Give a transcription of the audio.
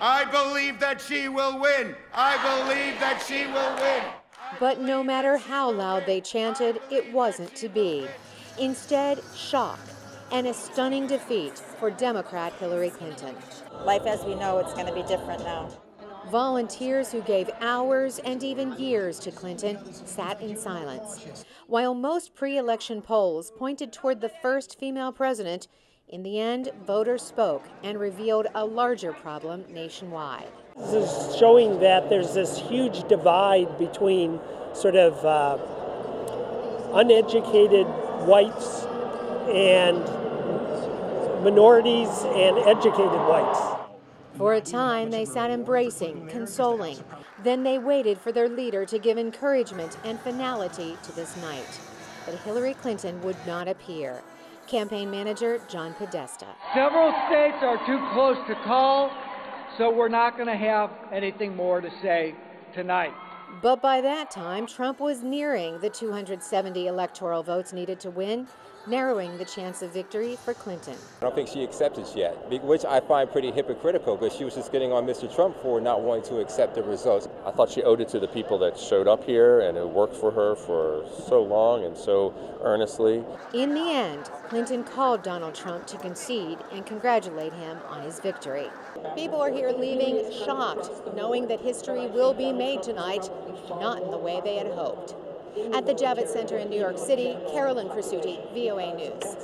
I believe that she will win. I believe that she will win. But no matter how loud they chanted, it wasn't to be. Instead, shock and a stunning defeat for Democrat Hillary Clinton. Life as we know it's going to be different now. Volunteers who gave hours and even years to Clinton sat in silence. While most pre election polls pointed toward the first female president, in the end, voters spoke and revealed a larger problem nationwide. This is showing that there's this huge divide between sort of uh, uneducated whites and minorities and educated whites. For a time, they sat embracing, consoling. Then they waited for their leader to give encouragement and finality to this night. But Hillary Clinton would not appear. Campaign manager John Podesta. Several states are too close to call, so we're not going to have anything more to say tonight. But by that time, Trump was nearing the 270 electoral votes needed to win, narrowing the chance of victory for Clinton. I don't think she accepts it yet, which I find pretty hypocritical because she was just getting on Mr. Trump for not wanting to accept the results. I thought she owed it to the people that showed up here and who worked for her for so long and so earnestly. In the end, Clinton called Donald Trump to concede and congratulate him on his victory. People are here leaving shocked, knowing that history will be made tonight, not in the way they had hoped. At the Javits Center in New York City, Carolyn Presutti, VOA News.